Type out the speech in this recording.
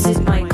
This is my